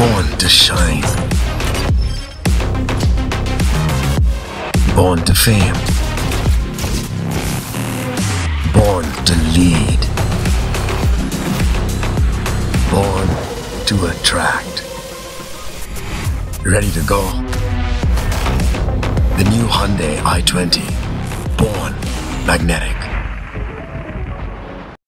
Born to shine. Born to fame. Born to lead. Born to attract. Ready to go? The new Hyundai i20. Born magnetic.